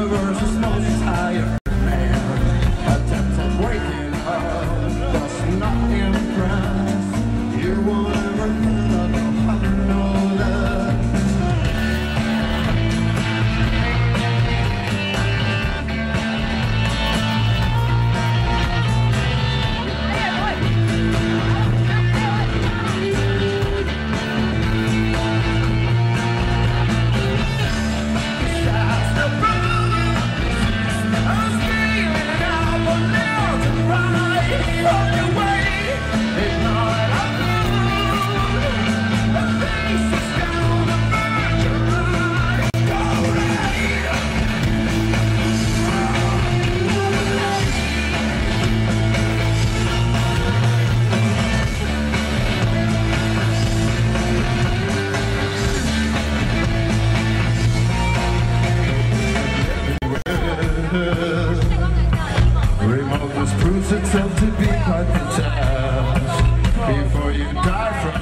universe is no tired man. Attempts at breaking up, but not in This proves itself to be quite the task. Before you die from